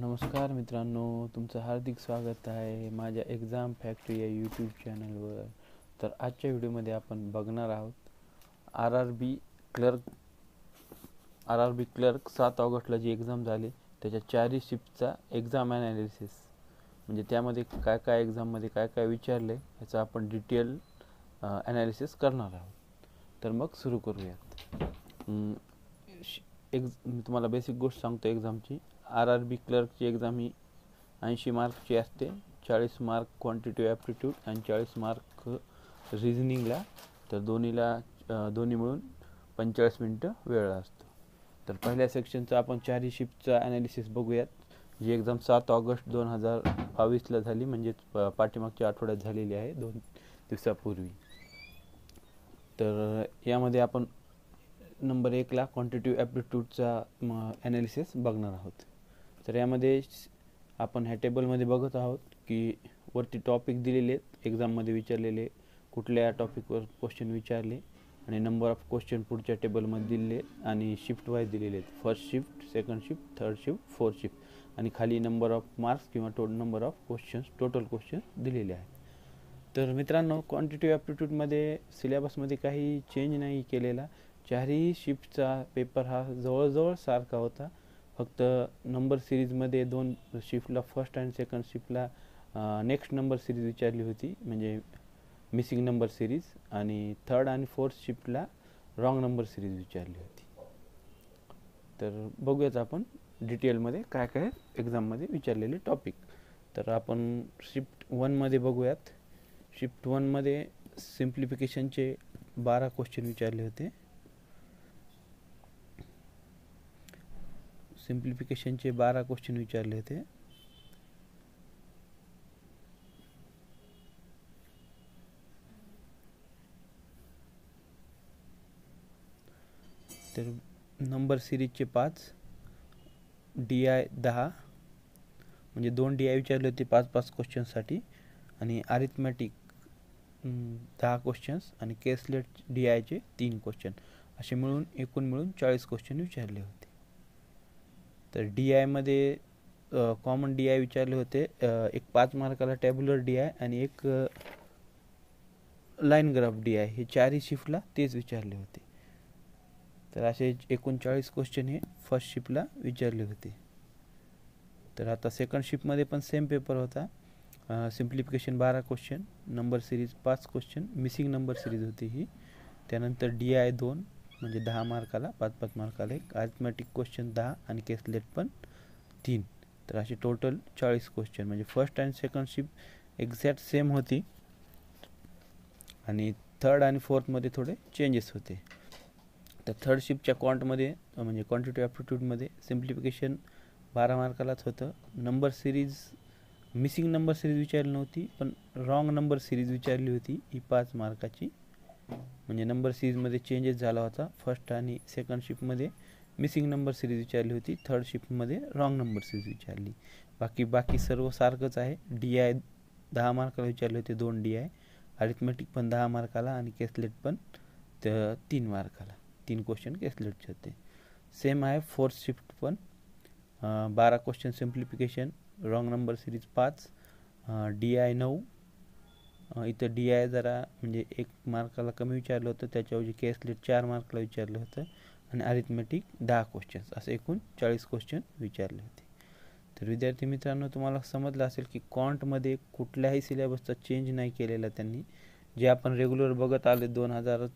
नमस्कार मित्रांनो तुमचं हार्दिक स्वागत आहे माझ्या एक्झाम फॅक्टरी या यूट्यूब चॅनलवर तर आजच्या व्हिडिओमध्ये आपण बघणार आहोत R R B clerk R R B clerk सात ऑगस्टला जी एक्झाम झाली त्याच्या चारही शिफ्टचा एक्झाम ॲनालिसिस म्हणजे त्यामध्ये काय काय एक्झाममध्ये काय काय विचारले याचं आपण डिटेल ॲनालिसिस करणार आहोत. तर मग सुरू करूयात. एक्झ मी तुम्हाला बेसिक गोष्ट सांगतो एक्झामची आर आर बी क्लर्कची एक्झाम ही ऐंशी मार्कची असते. चाळीस मार्क क्वांटिटिव्ह ॲप्टिट्यूड आणि चाळीस मार्क रिझनिंगला तर दोन्हीला दोन्ही मिळून पंचेचाळीस मिनटं वेळ असतो. तर पहिल्या सेक्शनचं आपण चारही शिफ्टचं ॲनालिसिस बघूयात. जी एक्झाम सात ऑगस्ट दोन हजार बावीसला झाली म्हणजेच पाठीमागच्या आठवड्यात झालेली आहे दोन दिवसापूर्वी. तर यामध्ये आपण नंबर एकला क्वांटिटिव्ह ॲप्टिट्यूडचा ॲनालिसिस बघणार आहोत. तर यामध्ये आपण ह्या टेबलमध्ये बघत आहोत की वरती टॉपिक दिलेले आहेत एक्झाममध्ये विचारलेले कुठल्या टॉपिकवर क्वेश्चन विचारले आणि नंबर ऑफ क्वेश्चन पुढच्या टेबलमध्ये दिलेले आणि शिफ्ट वाईज दिलेले आहेत. First shift second shift third shift fourth shift आणि खाली नंबर ऑफ मार्क्स किंवा टो number of questions total question दिलेले आहेत. तर मित्रांनो क्वांटिटिव्ह ॲप्टिट्यूडमध्ये सिलेबसमध्ये काही चेंज नाही केलेला. चारही शिफ्टचा पेपर हा जवळजवळ सारखा होता. फक्त नंबर सिरीजमध्ये दोन शिफ्टला फर्स्ट अँड सेकंड शिफ्टला नेक्स्ट नंबर सिरीज विचारली होती. म्हणजे मिसिंग नंबर सिरीज आणि थर्ड आणि फोर्थ शिफ्टला रॉंग नंबर सिरीज विचारली होती. तर बघूयात आपण डिटेलमध्ये काय काय एक्झाममध्ये विचारलेले टॉपिक तर आपण शिफ्ट वनमध्ये बघूयात. शिफ्ट वनमध्ये सिम्प्लिफिकेशनचे बारा क्वेश्चन विचारले होते. सिम्प्लिफिकेशनचे बारा क्वेश्चन विचारले होते तर नंबर सिरीजचे पाच डी आय दहा म्हणजे दोन डी आय विचारले होते पाच पाच क्वेश्चनसाठी आणि आरिथमॅटिक दहा क्वेश्चन्स आणि केसलेट डी आयचे तीन क्वेश्चन असे मिळून एकूण मिळून चाळीस क्वेश्चन विचारले होते. तर डी आयमध्ये कॉमन डी आय विचारले होते. एक पाच मार्काला टॅब्युलर डी आय आणि एक लाईन ग्राफ डी आय हे चारही शिफ्टला तेच विचारले होते. तर असे एकोणचाळीस क्वेश्चन हे फर्स्ट शिफ्टला विचारले होते. तर आता सेकंड शिफ्टमध्ये पण सेम पेपर होता. सिम्प्लिफिकेशन बारा क्वेश्चन नंबर सिरीज पाच क्वेश्चन मिसिंग नंबर सिरीज होती ही. त्यानंतर डी आय दोन म्हणजे दहा मार्काला पाच पाच मार्काला एक अरिथमॅटिक क्वेश्चन दहा आणि केसलेट पण तीन. तर असे टोटल चाळीस क्वेश्चन म्हणजे फर्स्ट आणि सेकंड शिफ्ट एक्झॅक्ट सेम होती. आणि थर्ड आणि फोर्थमध्ये थोडे चेंजेस होते. तर थर्ड शिफ्टच्या क्वांटमध्ये म्हणजे क्वांटिटी ॲप्टिट्यूडमध्ये सिम्प्लिफिकेशन बारा मार्कालाच होतं. Number series missing number series विचारली नव्हती पण रॉंग नंबर सिरीज विचारली होती. ही पाच मार्काची म्हणजे नंबर सिरीजमध्ये चेंजेस झाला होता. फ़र्स्ट आणि सेकंड शिफ्टमध्ये मिसिंग नंबर सिरीज विचारली होती. थर्ड शिफ्टमध्ये रॉंग नंबर सिरीज विचारली. बाकी बाकी सर्व सारखंच आहे. डी आय दहा मार्काला विचारले होते दोन डी आय अरिथमॅटिक पण दहा मार्काला आणि केसलेट तीन मार्काला तीन क्वेश्चन केसलेटचे होते. सेम आहे. फोर्थ शिफ्ट अं, बारा question simplification wrong number series पाच डी आय अं, इथं डी आय जरा म्हणजे एक मार्काला कमी विचारलं होतं त्याच्याऐवजी केसलेट चार मार्कला विचारलं होतं आणि अरिथमेटिक दहा क्वेश्चन्स असं एकूण चाळीस क्वेश्चन विचारले होते. तर विद्यार्थी मित्रांनो तुम्हाला समजलं असेल की कॉन्टमध्ये कुठल्याही सिलेबसचा चेंज नाही केलेला त्यांनी. जे आपण रेग्युलर बघत आले दोन हजार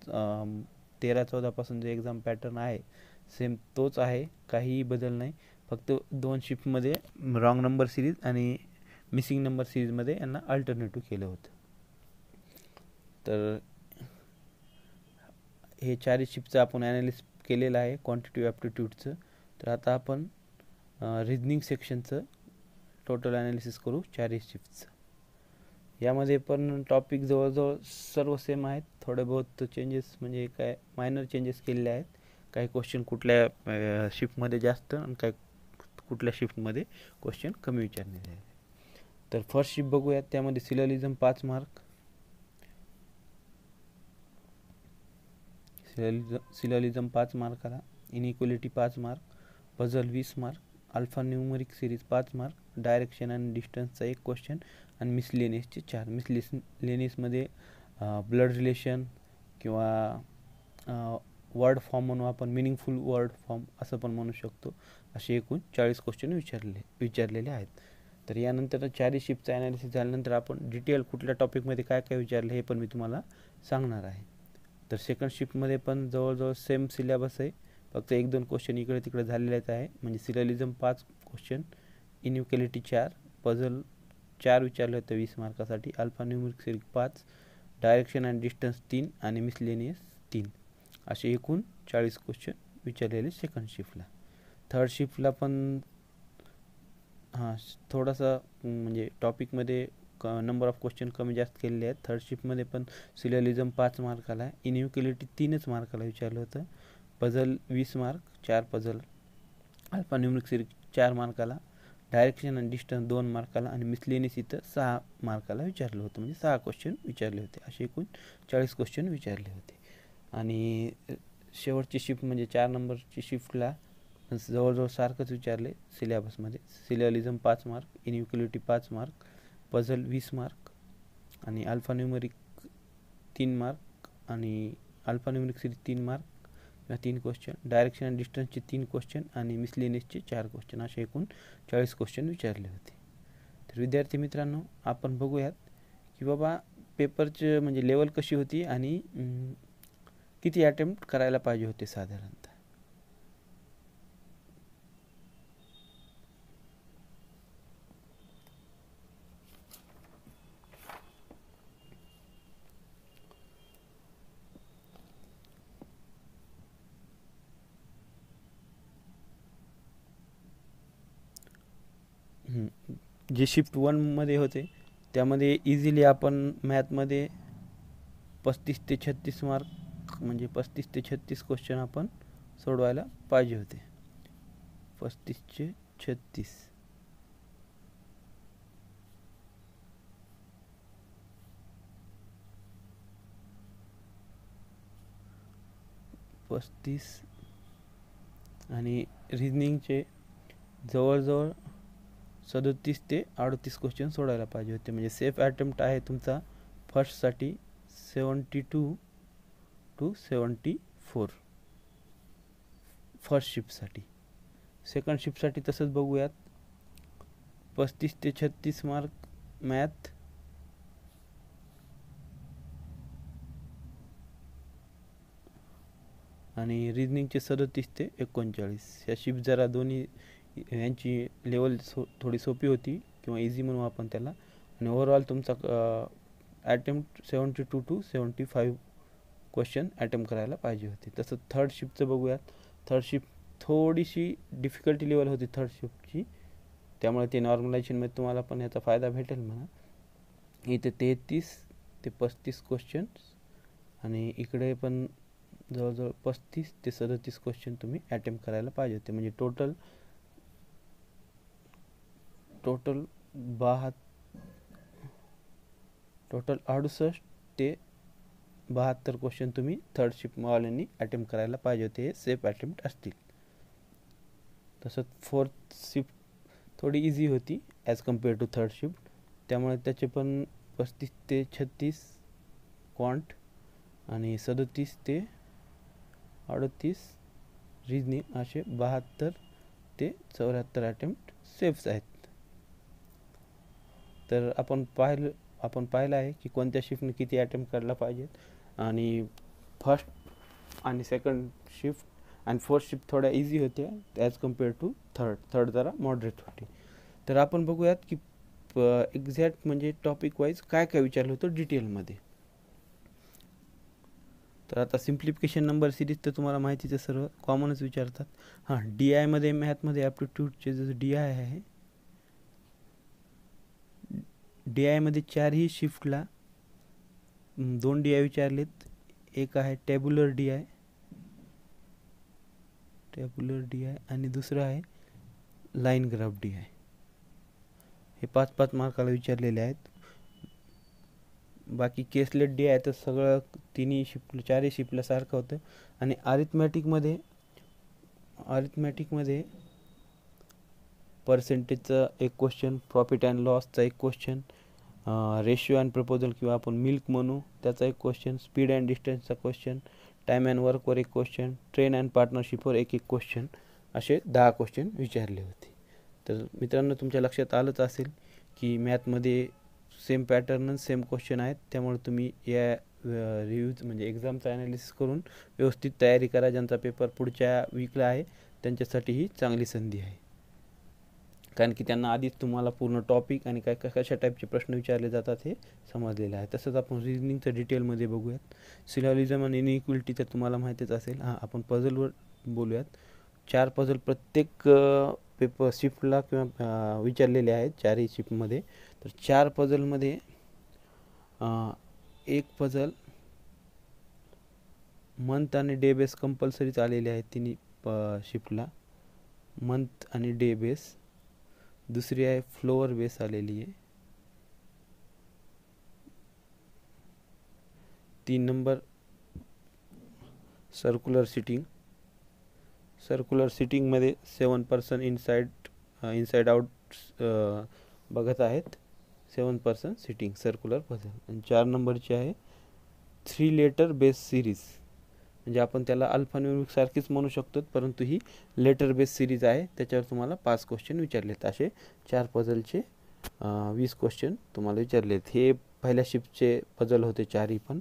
तेरा चौदापासून जे एक्झाम पॅटर्न आहे सेम तोच आहे काहीही बदल नाही. फक्त दोन शिफ्टमध्ये रॉंग नंबर सिरीज आणि मिसिंग नंबर सिरीजमध्ये यांना अल्टरनेटिव्ह केलं होतं. तर हे चारही शिफ्टचं आपण ॲनालिस केलेलं आहे क्वांटिटिव्ह ॲप्टिट्यूडचं तर आता आपण रिजनिंग सेक्शनचं टोटल ॲनालिसिस करू चारही शिफ्टचं यामध्ये पण टॉपिक जवळजवळ सर्व सेम आहेत. थोडे बहुत चेंजेस म्हणजे काय मायनर चेंजेस केलेले आहेत. काही क्वेश्चन कुठल्या शिफ्टमध्ये जास्त आणि काही कुठल्या शिफ्टमध्ये क्वेश्चन कमी विचारले आहेत. तर फर्स्ट शिफ्ट बघूयात त्यामध्ये सिलोलिझम पाच मार्क सिलॉलिझम सिलोलिझम पाच मार्काला इनइक्वलिटी पाच मार्क पझल वीस मार्क अल्फा न्यूमरिक सिरीज पाच मार्क डायरेक्शन आणि डिस्टन्सचा एक क्वेश्चन आणि मिसलेनियसचे चार. मिसलेस लेनिसमध्ये ब्लड रिलेशन किंवा वर्ड फॉर्म म्हणून आपण मिनिंगफुल वर्ड फॉर्म असं पण म्हणू शकतो. असे एकूण चाळीस क्वेश्चन विचारले विचारलेले आहेत. तर यानंतर चारही शिफ्टचं ॲनालिसिस झाल्यानंतर आपण डिटेल कुठल्या टॉपिकमध्ये काय काय विचारले हे पण मी तुम्हाला सांगणार आहे. तर सेकंड शिफ्टमध्ये पण जवळजवळ सेम सिलेबस आहे. फक्त एक दोन क्वेश्चन इकडे तिकडे झालेलेच आहे. म्हणजे सिरियलिझम पाच क्वेश्चन इन्युकॅलिटी चार पझल चार विचारले होते वीस मार्कासाठी अल्फा न्यूमरिक सिरिक पाच डायरेक्शन अँड डिस्टन्स तीन आणि मिसलेनियस तीन. असे एकूण चाळीस क्वेश्चन विचारलेले सेकंड शिफ्टला थर्ड शिफ्टला पण हां थोडासा म्हणजे टॉपिकमध्ये क नंबर ऑफ क्वेश्चन कमी जास्त केलेले आहेत. थर्ड शिफ्टमध्ये पण सिरियलिझम पाच मार्काला आहे इन्युक्युलिटी तीनच मार्काला विचारलं होतं. पझल वीस मार्क चार पझल अल्फा सिरीज चार मार्काला डायरेक्शन आणि डिस्टन्स दोन मार्काला आणि मिसलेनिस इथं सहा मार्काला विचारलं होतं. म्हणजे सहा क्वेश्चन विचारले होते. असे एकूण चाळीस क्वेश्चन विचारले होते. आणि शेवटची शिफ्ट म्हणजे चार नंबरची शिफ्टला जवळजवळ सारखंच विचारले. सिलेबसमध्ये सिलिअलिझम पाच मार्क इन्युक्युलिटी पाच मार्क पझल वीस मार्क आणि अल्फान्यूमरिक तीन मार्क आणि अल्फान्युमरिक सिरीज तीन मार्क किंवा तीन क्वेश्चन डायरेक्शन अँड डिस्टन्सचे तीन क्वेश्चन आणि मिसलेनियसचे चार क्वेश्चन असे एकूण चाळीस क्वेश्चन विचारले होते. तर विद्यार्थी मित्रांनो आपण बघूयात की बाबा पेपरचे म्हणजे लेवल कशी होती आणि किती अटेम्प्ट करायला पाहिजे होते साधारण? जे शिफ्ट वनमध्ये होते त्यामध्ये इझिली आपण मॅथमध्ये पस्तीस ते छत्तीस मार्क म्हणजे पस्तीस ते छत्तीस क्वेश्चन आपण सोडवायला पाहिजे होते. पस्तीसचे छत्तीस. पस्तीस आणि रिजनिंगचे जवळजवळ सदोतीस ते अडतीस क्वेश्चन सोडायला पाहिजे होते. म्हणजे सेफ अटेम्प्ट आहे तुमचा फर्स्टसाठी seventy two to seventy four first शिफ्टसाठी second शिफ्टसाठी तसंच बघूयात. पस्तीस ते छत्तीस मार्क मॅथ आणि रिजनिंगचे सदतीस ते एकोणचाळीस. या शिफ्ट जरा दोन्ही यांची लेवल सो, थोडी सोपी होती किंवा इझी म्हणू आपण त्याला. आणि attempt seventy two to seventy five question attempt करायला पाहिजे होते. तसं थर्ड शिफ्टचं बघूयात. थर्ड शिफ्ट थोडीशी डिफिकल्टी लेवल होती थर्ड शिफ्टची त्यामुळे ते नॉर्मलायझेशनमध्ये तुम्हाला पण याचा फ़ायदा भेटेल म्हणा. इथे तेहतीस ते पस्तीस क्वेश्चन्स आणि पण जवळजवळ पस्तीस ते सदतीस क्वेश्चन तुम्ही अटेम्प्ट करायला पाहिजे होते. टोटल टोटल बहात टोटल अडुसष्ट ते बहात्तर क्वेश्चन तुम्ही थर्ड शिफ्टवाल्यांनी अटेम्प्ट करायला पाहिजे होते. हे सेफ अटेम्प्ट असतील. तसंच फोर्थ शिफ्ट थोडी इझी होती as compare to third shift त्यामुळे त्याचे पण पस्तीस ते छत्तीस क्वांट आणि सदतीस ते अडतीस रिजनिंग असे बहात्तर ते चौऱ्याहत्तर अटेम्प्ट सेफ्स आहेत. तर आपण पाहिलं आपण पाहिलं आहे की कोणत्या शिफ्टने किती अटेम्प्ट करायला पाहिजेत. आणि फर्स्ट आणि सेकंड शिफ्ट आणि फोर्थ शिफ्ट थोड्या इझी होत्या as compare to third third जरा मॉडरेट होती. तर आपण बघूयात की एक्झॅक्ट म्हणजे टॉपिक वाईज काय काय विचारलं होतं डिटेलमध्ये तर आता सिम्प्लिफिकेशन नंबर सिरीज तर तुम्हाला माहितीच आहे सर्व कॉमनच विचारतात. हां डी आयमध्ये मॅथमध्ये ॲप्टिट्यूडचे जसं डी आय आहे डी आयमध्ये चारही शिफ्टला दोन डी आय विचारलेत. एक आहे tabular D I tabular D I आणि दुसरं आहे लाईन ग्राफ डी आय हे पाच पाच मार्काला विचारलेले आहेत. बाकी केसलेट डी आहे तर सगळं तिन्ही शिफ्ट चारही शिफ्टला सारखं होतं. आणि आरिथमॅटिकमध्ये आरिथमॅटिकमध्ये पर्सेंटेजचा एक क्वेश्चन प्रॉफिट अँड लॉसचा एक क्वेश्चन रेशिओ अँड प्रपोजल किंवा आपण मिल्क म्हणू त्याचा एक क्वेश्चन स्पीड अँड डिस्टन्सचा क्वेश्चन टाईम अँड वर्कवर एक क्वेश्चन ट्रेन अँड पार्टनरशिपवर एक एक क्वेश्चन असे दहा क्वेश्चन विचारले होते. तर मित्रांनो तुमच्या लक्षात आलंच असेल की मॅथमध्ये सेम पॅटर्न सेम क्वेश्चन आहेत. त्यामुळे तुम्ही या रिव्ह्यूज म्हणजे एक्झामचं ॲनालिसिस करून व्यवस्थित तयारी करा. ज्यांचा पेपर पुढच्या वीकला आहे त्यांच्यासाठी ही चांगली संधी आहे. कारण की त्यांना आधीच तुम्हाला पूर्ण टॉपिक आणि काय कशा टाईपचे प्रश्न विचारले जातात हे समजलेलं आहे. तसंच आपण रिजनिंगचं डिटेलमध्ये बघूयात. सिलॉलिझम आणि इनइक्विलिटी तर तुम्हाला माहितीच असेल. हां आपण पझलवर बोलूयात. चार पझल प्रत्येक पेपर शिफ्टला किंवा विचारलेले आहेत चारही शिफ्टमध्ये तर चार पझलमध्ये एक पझल मंथ आणि डे बेस कंपल्सरीच आलेले आहेत तिन्ही प शिफ्टला मंथ आणि डे बेस दुसरी आहे फ्लोअर बेस आलेली आहे. तीन नंबर circular sitting circular सिटिंगमध्ये seven person inside inside out बघत आहेत. Seven person sitting circular puzzle आणि चार नंबरची आहे थ्री लेटर बेस सिरीज म्हणजे आपण त्याला अल्फान्यूमिक सारखीच म्हणू शकतो, परंतु ही लेटर बेस सिरीज आहे. त्याच्यावर तुम्हाला पाच क्वेश्चन विचारलेत. असे चार पझलचे वीस क्वेश्चन तुम्हाला विचारलेत. हे पहिल्या शिफ्टचे पझल होते चारही पण.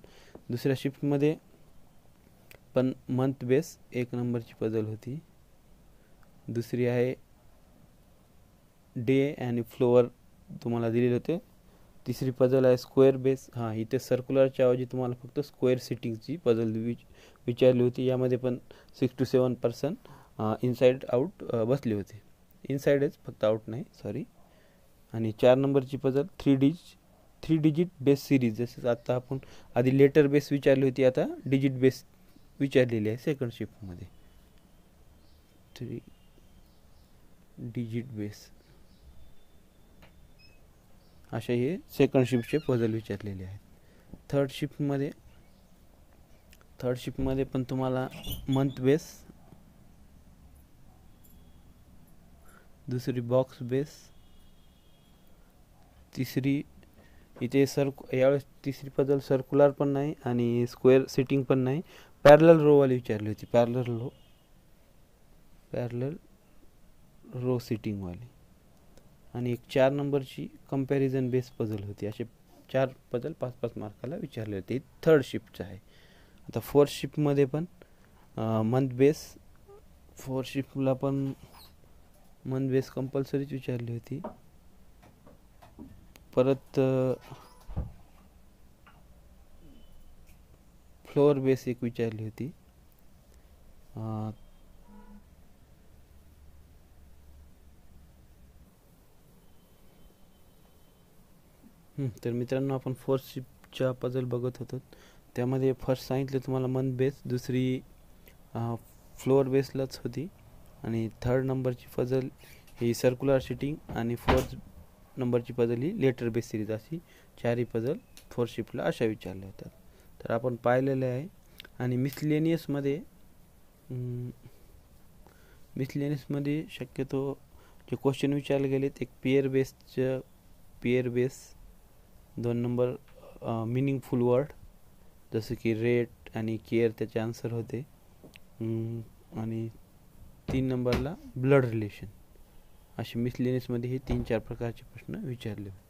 दुसऱ्या शिफ्टमध्ये पण मंथ बेस एक नंबरची पझल होती. दुसरी आहे डे आणि फ्लोअर तुम्हाला दिलेले होते. तिसरी पझल आहे स्क्वेअर बेस हाँ, इथे सर्क्युलरच्या ऐवजी तुम्हाला फक्त स्क्वेअर सिटिंगची पझल विचारली होती. यामध्ये पण six to seven person inside out बसले होते. इनसाईडच फक्त आऊट नाही सॉरी आणि चार नंबरची पजल थ्री डिज थ्री डिजिट बेस सिरीज जसं आता आपण आधी लेटर बेस विचारली होती आता डिजिट बेस विचारलेली आहे सेकंड शिफ्टमध्ये थ्री डिजिट बेस असे हे सेकंड शिफ्टचे पजल विचारलेले आहेत. थर्ड शिफ्टमध्ये थर्ड शिफ्टमध्ये पण तुम्हाला मंथ बेस दुसरी बॉक्स बेस तिसरी इथे सर्कु यावेळेस तिसरी पदल सर्क्युलर पण नाही आणि स्क्वेअर सिटिंग पण नाही. पॅरलल रोवाली विचारली होती. पॅरलल रो पॅरलल रो सिटिंगवाली आणि एक चार नंबरची कंपॅरिझन बेस पझल होती. असे चार पजल पाच पाच मार्काला विचारले होते. थर्ड शिफ्टचं आहे. आता फोर्थ शिफ्टमध्ये पण मंथ बेस फोर्थ शिफ्टला पण मंथ बेस कंपल्सरीच विचारली होती. परत फ्लोअर बेस एक विचारली होती. तर मित्रांनो आपण फोर्थ शिफ्टच्या पझल बघत होतो. त्यामध्ये फर्स्ट सांगितलं तुम्हाला मंथ बेस दुसरी फ्लोअर बेसलाच होती. आणि थर्ड नंबरची पजल ही सर्क्युलर सिटिंग आणि फोर्थ नंबरची पजल ही लेटर बेस सिरीज अशी. चारही पजल फोर शिफ्टला अशा विचारल्या होत्या. तर आपण पाहिलेले आहे. आणि मिसलेनियसमध्ये मिसलेनियसमध्ये शक्यतो जे क्वेश्चन विचारले गेलेत एक पेअर बेसचं पेअर बेस दोन नंबर मिनिंगफुल वर्ड जसं की रेट आणि केअर त्याचे आन्सर होते. आणि तीन नंबरला ब्लड रिलेशन असे मिसलेनियसमध्ये हे तीन चार प्रकारचे प्रश्न विचारले होते.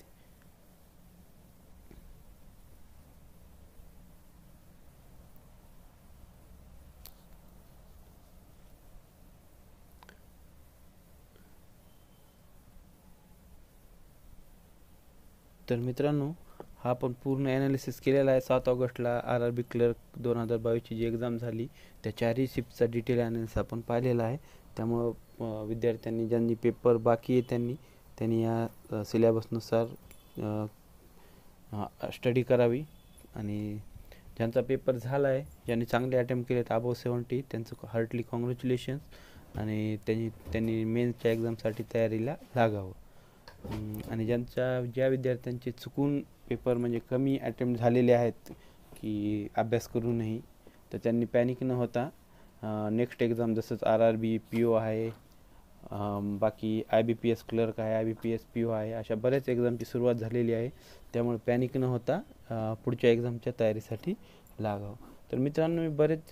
तर मित्रांनो हा आपण पूर्ण ॲनालिसिस केलेला आहे. सात ऑगस्टला आर आर बी क्लर्क दोन हजार बावीसची जी एक्झाम झाली त्या चारही शिफ्टचा डिटेल ॲनालिसिस आपण पाहिलेला आहे. त्यामुळं विद्यार्थ्यांनी ज्यांनी पेपर बाकी आहे त्यांनी त्यांनी या सिलेबसनुसार स्टडी करावी. आणि ज्यांचा पेपर झाला आहे ज्यांनी चांगले अटेम्प्ट केले आहेत अबव सेवन्टी त्यांचं हार्टली कॉंग्रॅच्युलेशन्स आणि त्यांनी त्यांनी मेन्सच्या एक्झामसाठी तयारीला लागावं. आणि ज्यांच्या ज्या विद्यार्थ्यांचे चुकून पेपर म्हणजे कमी अटेम्प्ट झालेले आहेत की अभ्यास करूनही तर त्यांनी पॅनिक न होता नेक्स्ट एक्झाम जसंच R R B P O आहे बाकी I B P S clerk आहे I B P S P O आहे अशा बऱ्याच एक्झामची सुरुवात झालेली आहे. त्यामुळे पॅनिक न होता पुढच्या एक्झामच्या तयारीसाठी लागावं. तर मित्रांनो मी बरेच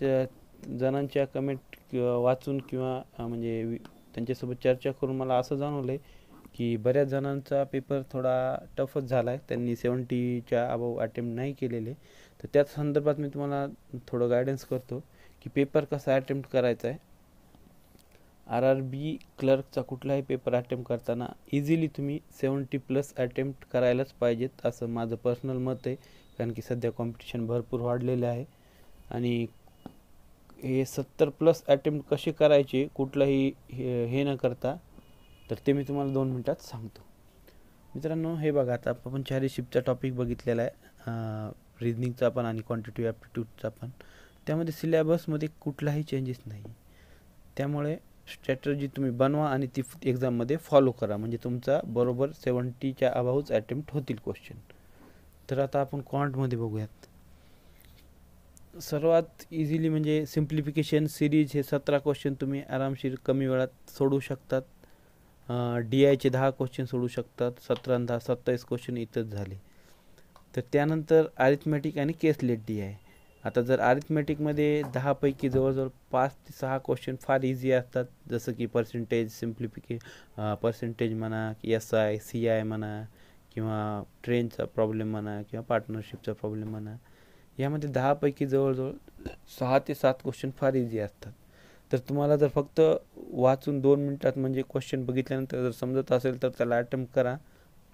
जणांच्या कमेंट वाचून किंवा म्हणजे त्यांच्यासोबत चर्चा करून मला असं जाणवलं आहे की बऱ्याच जणांचा पेपर थोडा टफच झाला आहे त्यांनी सेवन्टीच्या अबाव अटेम्प्ट नाही केलेले. तर त्याच संदर्भात मी तुम्हाला थोडं गायडन्स करतो की पेपर कसा अटेम्प्ट करायचा आहे आर आर बी क्लर्कचा कुठलाही पेपर अटेम्प्ट करताना इझिली तुम्ही सेवन्टी प्लस अटेम्प्ट करायलाच पाहिजेत असं माझं पर्सनल मत आहे. कारण की सध्या कॉम्पिटिशन भरपूर वाढलेलं आहे. आणि हे सत्तर प्लस अटेम्प्ट कसे करायचे कुठलाही हे हे न करता तर ते मी तुम्हाला दोन मिनटात सांगतो. मित्रांनो हे बघा आता आपण चारी टॉपिक बघितलेला आहे. रिजनिंगचा पण आणि क्वांटिटिव्ह ॲप्टिट्यूडचा पण. त्यामध्ये सिलेबसमध्ये कुठलाही चेंजेस नाही. त्यामुळे स्ट्रॅटर्जी तुम्ही बनवा आणि ती एक्झाममध्ये फॉलो करा. म्हणजे तुमचा बरोबर सेवन्टीच्या अबाऊच अटेम्प्ट होतील क्वेश्चन तर आता आपण क्वांटमध्ये बघूयात. सर्वात इझिली म्हणजे सिम्प्लिफिकेशन सिरीज हे सतरा क्वेश्चन तुम्ही आरामशीर कमी वेळात सोडवू शकतात. डी आयचे दहा क्वेश्चन सोडू शकतात सतरा दहा सत्तावीस क्वेश्चन इथंच झाले. तर त्यानंतर अरिथमॅटिक आणि केसलेट डी आय आता जर अरिथमॅटिकमध्ये दहापैकी जवळजवळ पाच ते सहा क्वेश्चन फार इझी असतात जसं की पर्सेंटेज सिम्प्लिफिके पर्सेंटेज म्हणा एस आय सी आय म्हणा किंवा ट्रेनचा प्रॉब्लेम म्हणा किंवा पार्टनरशिपचा प्रॉब्लेम म्हणा यामध्ये दहापैकी जवळजवळ सहा ते सात क्वेश्चन फार इझी असतात. तर तुम्हाला जर फक्त वाचून दोन मिनटात म्हणजे क्वेश्चन बघितल्यानंतर जर समजत असेल तर त्याला अटेम्प्ट करा.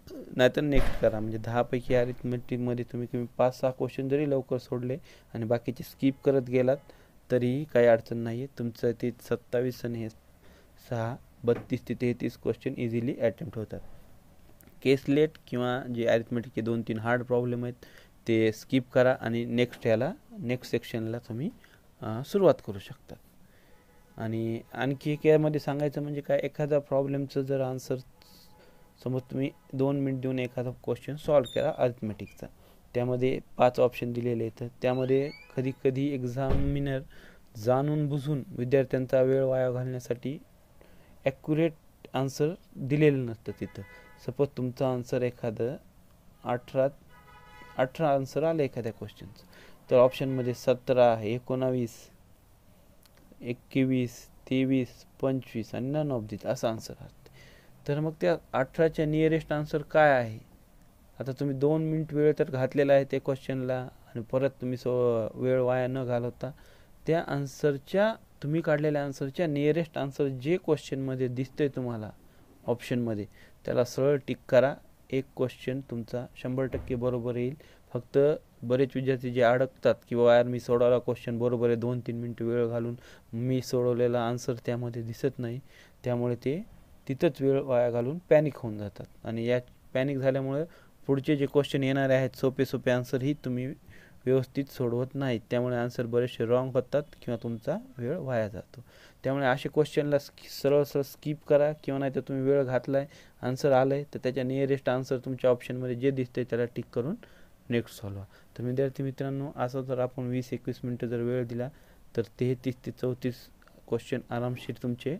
नाहीतर नेक्स्ट करा. म्हणजे दहापैकी अरिथमेटिकमध्ये तुम्ही कमी पाच सहा क्वेश्चन जरी लवकर सोडले आणि बाकीचे स्किप करत गेलात तरीही काही अडचण नाही आहे तुमचं ते सत्तावीस आणि हे सहा बत्तीस ते तेहतीस क्वेश्चन इझिली अटेम्प्ट होतात. केसलेट किंवा जे अरिथमेटिकचे दोन तीन हार्ड प्रॉब्लेम आहेत ते स्किप करा आणि नेक्स्ट याला नेक्स्ट सेक्शनला तुम्ही सुरुवात करू शकता. आणि आणखी एक यामध्ये सांगायचं म्हणजे काय एखादा प्रॉब्लेमचं जर आन्सर समज तुम्ही दोन मिनिट देऊन एखादा क्वेश्चन सॉल्व केला अर्थमॅटिकचा त्यामध्ये पाच ऑप्शन दिलेले आहेत. त्यामध्ये कधी कधी एक्झामिनर जाणून बुजून विद्यार्थ्यांचा वेळ वाया घालण्यासाठी ॲक्युरेट आन्सर दिलेलं नसतं तिथं. सपोज तुमचा आन्सर एखादं अठरा अठरा आन्सर आलं एखाद्या क्वेश्चनचं तर ऑप्शनमध्ये सतरा एकोणावीस एकवीस तेवीस पंचवीस आणि नन ऑफ दिस असं आन्सर असते तर मग त्या अठराच्या नियरेस्ट आन्सर काय आहे? आता तुम्ही दोन मिनिट वेळ तर घातलेला आहे त्या क्वेश्चनला आणि परत तुम्ही सो वेळ वाया न घालवता त्या आन्सरच्या तुम्ही काढलेल्या आन्सरच्या नियरेस्ट आन्सर जे क्वेश्चनमध्ये दिसतंय तुम्हाला ऑप्शनमध्ये त्याला सरळ टिक करा. एक क्वेश्चन तुमचा शंभर टक्के बरोबर येईल. फक्त बरेच विद्यार्थी जे अडकतात किंवा यार मी सोडवला क्वेश्चन बरोबर आहे दोन तीन मिनटं वेळ घालून मी सोडवलेला आन्सर त्यामध्ये दिसत नाही. त्यामुळे ते तिथंच वेळ वाया घालून पॅनिक होऊन जातात. आणि या पॅनिक झाल्यामुळे पुढचे जे क्वेश्चन येणारे आहेत सोपे सोपे आन्सरही तुम्ही व्यवस्थित सोडवत नाहीत. त्यामुळे आन्सर बरेचसे रॉंग होतात किंवा तुमचा वेळ वाया जातो. त्यामुळे असे क्वेश्चनला सरळ सरळ स्किप करा किंवा नाही तर तुम्ही वेळ घातला आहे आन्सर आलं आहे तर त्याच्या नियरेस्ट आन्सर तुमच्या ऑप्शनमध्ये जे दिसते त्याला टिक करून नेक्स्ट सॉल्व तर विद्यार्थी मित्रांनो असं जर आपण वीस एकवीस मिनटं जर वेळ दिला तर तेहतीस ते चौतीस क्वेश्चन आरामशीर तुमचे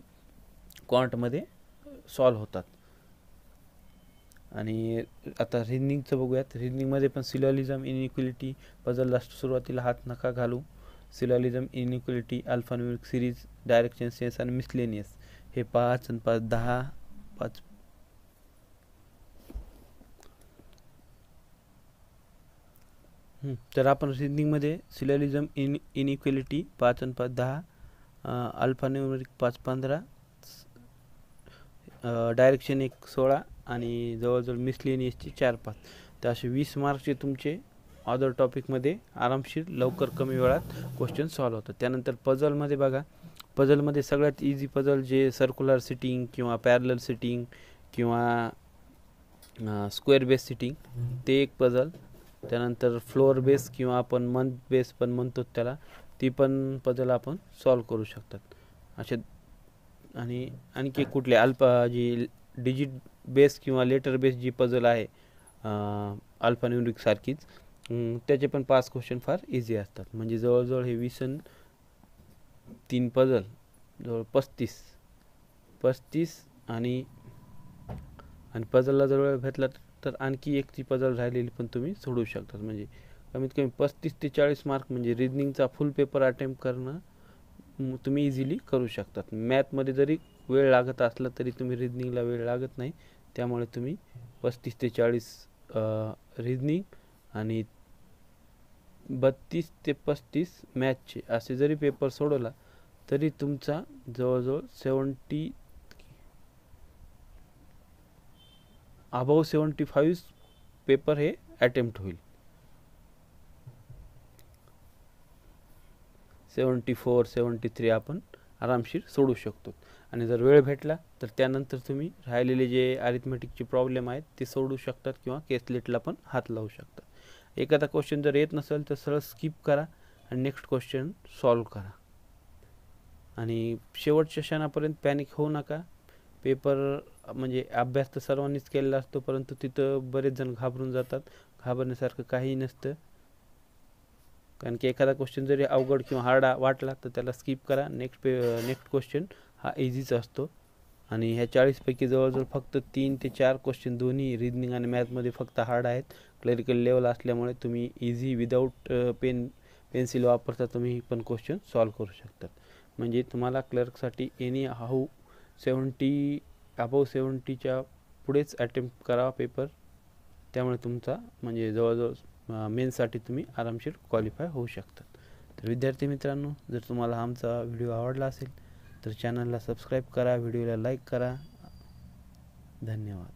क्वांटमध्ये सॉल्व होतात. आणि आता रिजनिंगचं बघूयात. रिजनिंगमध्ये पण सिलॉलिझम इनइक्वलिटी पझल लास्ट सुरुवातीला हात नका घालू. Syllogism inequality alphanumeric series direction sense आणि मिसलेनियस हे पाच आणि पाच दहा पाच तर आपण रिजनिंगमध्ये सिलॅलिझम इन इनइक्वेलिटी पाच आणि पाच दहा अल्फान्युरिक पाच पंधरा डायरेक्शन एक सोळा आणि जवळजवळ मिसलेनियसचे चार पाच. तर असे वीस मार्कचे तुमचे अदर टॉपिकमध्ये आरामशीर लवकर कमी वेळात क्वेश्चन सॉल्व होतात. त्यानंतर पझलमध्ये बघा. पझलमध्ये सगळ्यात इझी पझल जे सर्क्युलर सिटिंग किंवा पॅरलल सिटिंग किंवा स्क्वेअर बेस सिटिंग ते एक पझल त्यानंतर फ्लोअर बेस किंवा आपण मंथ बेस पण म्हणतो त्याला ती पण पदल आपण सॉल्व करू शकतात. असे आणि आणखी कुठले अल्फा जी डिजिट बेस किंवा लेटर बेस जी पजल आहे अल्फान्युरिक सारखीच त्याचे पण पाच क्वेश्चन फार इझी असतात. म्हणजे जवळजवळ हे वीस तीन पजल जवळ पस्तीस पस्तीस आणि आणि पझलला जर वेळ तर तर आणखी एक ती पझल राहिलेली पण तुम्ही सोडवू शकतात. म्हणजे कमीत कमी पस्तीस ते चाळीस मार्क म्हणजे रिजनिंगचा फुल पेपर अटेम्प्ट करणं तुम्ही इझिली करू शकतात. मॅथमध्ये जरी वेळ लागत असला तरी तुम्ही रिजनिंगला वेळ लागत नाही. त्यामुळे तुम्ही पस्तीस ते चाळीस रिजनिंग आणि बत्तीस ते पस्तीस मॅथचे असे जरी पेपर सोडवला तरी तुमचा जवळजवळ seventy above seventy five paper हे अटेम्प्ट होईल. सेवन्टी फोर सेवन्टी थ्री आपण आरामशीर सोडू शकतो. आणि जर वेळ भेटला तर त्यानंतर तुम्ही राहिलेले जे अरिथमॅटिकचे प्रॉब्लेम आहेत ते सोडू शकतात किंवा केसलेटला पण हात लावू शकता एखादा क्वेश्चन जर येत नसेल तर सरळ स्किप करा आणि नेक्स्ट क्वेश्चन सॉल्व करा. आणि शेवटच्या क्षणापर्यंत पॅनिक होऊ नका. पेपर म्हणजे अभ्यास तर सर्वांनीच केलेला असतो, परंतु तिथं बरेच जण घाबरून जातात. घाबरण्यासारखं काहीही नसतं. कारण की एखादा क्वेश्चन जरी अवघड किंवा हार्ड वाटला, तर त्याला स्किप करा. नेक्स्ट पे नेक्स्ट क्वेश्चन हा इझीच असतो. आणि ह्या चाळीसपैकी जवळजवळ फक्त तीन ते चार क्वेश्चन दोन्ही रिजनिंग आणि मॅथमध्ये फक्त हार्ड आहेत. क्लरिकल लेवल असल्यामुळे तुम्ही इझी विदाऊट पेन पेन्सिल वापरता तुम्ही पण क्वेश्चन सॉल्व करू शकतात म्हणजे तुम्हाला क्लर्कसाठी एनी हाऊ सेवन्टी अबव सेवन्टीच्या पुढेच अटेम्प्ट करावा पेपर त्यामुळे तुमचा म्हणजे जवळजवळ मेन्ससाठी तुम्ही आरामशीर क्वालिफाय होऊ शकतात. तर विद्यार्थी मित्रांनो जर तुम्हाला आमचा व्हिडिओ आवडला असेल तर चॅनलला सबस्क्राईब करा व्हिडिओला लाईक करा. धन्यवाद.